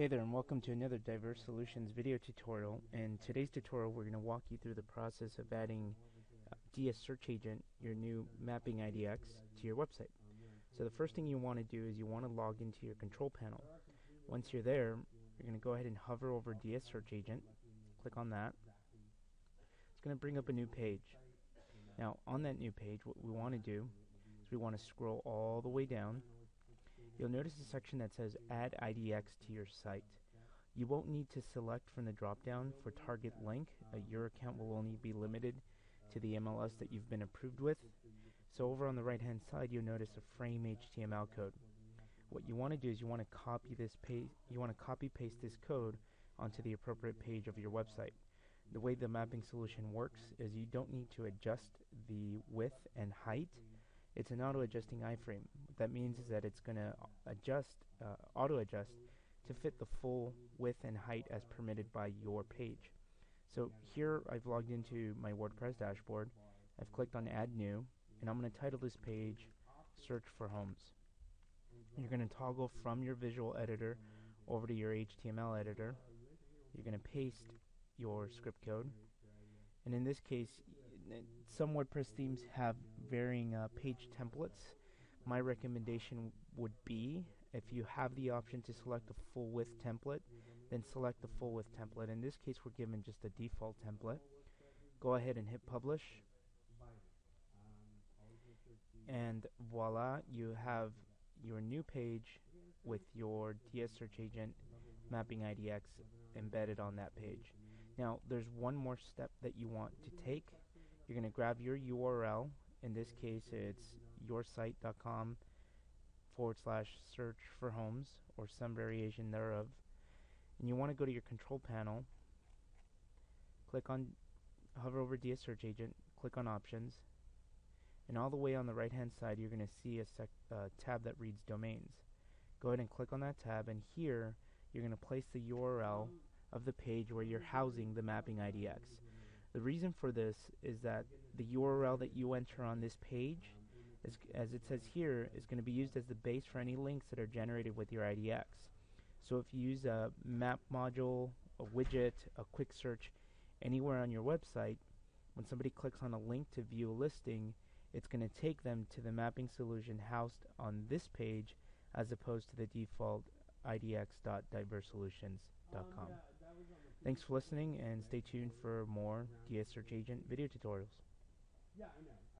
Hey there and welcome to another Diverse Solutions video tutorial. In today's tutorial we're going to walk you through the process of adding uh, DS Search Agent, your new mapping IDX, to your website. So the first thing you want to do is you want to log into your control panel. Once you're there, you're going to go ahead and hover over DS Search Agent, click on that. It's going to bring up a new page. Now on that new page what we want to do is we want to scroll all the way down You'll notice a section that says Add IDX to your site. You won't need to select from the drop-down for target link. Uh, your account will only be limited to the MLS that you've been approved with. So over on the right hand side you'll notice iframe HTML code. What you want to do is you want to copy this page you want to copy paste this code onto the appropriate page of your website. The way the mapping solution works is you don't need to adjust the width and height it's an auto-adjusting iframe. What that means is that it's going to adjust, uh, auto-adjust to fit the full width and height as permitted by your page. So here I've logged into my WordPress dashboard. I've clicked on Add New, and I'm going to title this page Search for Homes. You're going to toggle from your visual editor over to your HTML editor. You're going to paste your script code. And in this case, some WordPress themes have varying uh, page templates. My recommendation would be if you have the option to select a full width template, then select the full width template. In this case, we're given just a default template. Go ahead and hit publish. And voila, you have your new page with your DS search agent mapping IDX embedded on that page. Now, there's one more step that you want to take you're going to grab your URL. In this case, it's yoursite.com forward slash search for homes or some variation thereof. And you want to go to your control panel, click on, hover over DS Search Agent, click on Options, and all the way on the right hand side you're going to see a uh, tab that reads Domains. Go ahead and click on that tab, and here you're going to place the URL of the page where you're housing the mapping IDX. The reason for this is that the URL that you enter on this page, is, as it says here, is going to be used as the base for any links that are generated with your IDX. So if you use a map module, a widget, a quick search, anywhere on your website, when somebody clicks on a link to view a listing, it's going to take them to the mapping solution housed on this page as opposed to the default idx.diversesolutions.com. Thanks for listening and stay tuned for more DS Search Agent video tutorials. Yeah, I know.